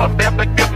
I'm back, back, back.